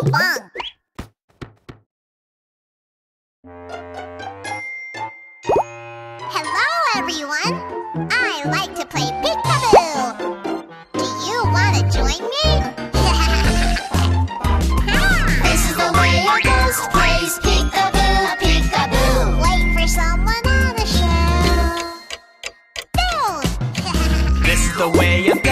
bong. Hello, everyone. I like to play peekaboo. Do you want to join me? This is the way a ghost plays peekaboo, peekaboo. Wait for someone on the show. Boom! This is the way a ghost